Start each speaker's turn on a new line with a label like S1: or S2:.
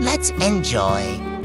S1: Let's enjoy.